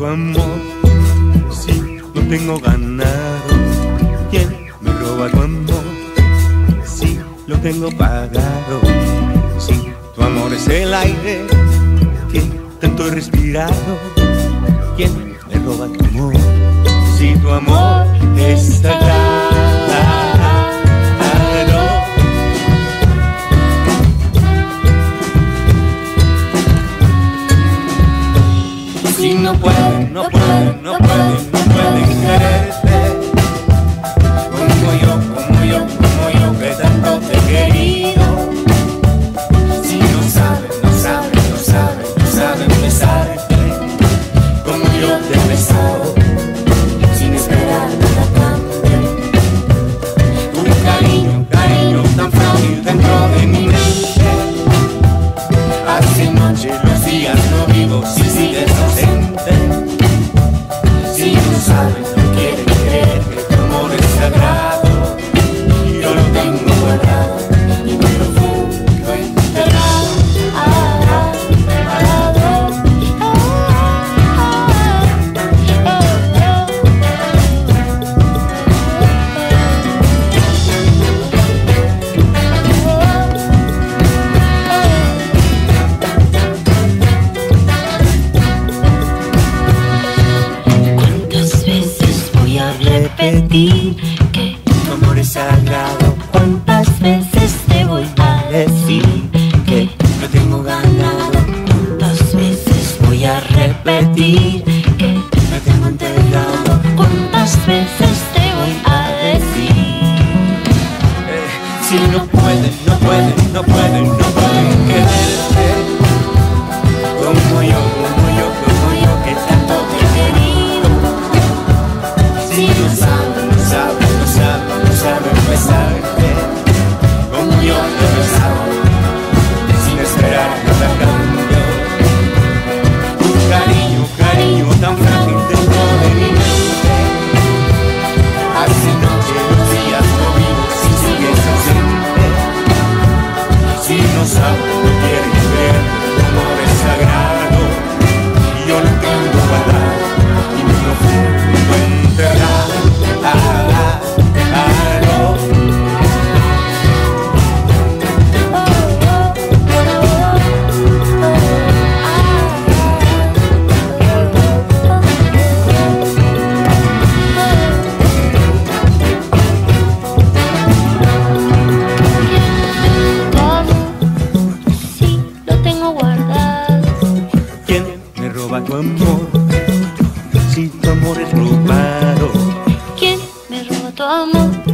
tu amor si no tengo ganado? ¿Quién me roba tu amor si lo tengo pagado? Si tu amor es el aire que tanto he respirado, ¿quién me roba tu amor? Si tu amor está no puedo que tu amor es sagrado. ¿Cuántas veces te voy a decir que no tengo ganado? ¿Cuántas veces voy a repetir que no tengo enterrado? ¿Cuántas veces te voy a decir? Eh, si no puedes, no puedes, no puedes, no puedes quererte como yo. tu amor si tu amor es robado? ¿Quién me robó tu amor?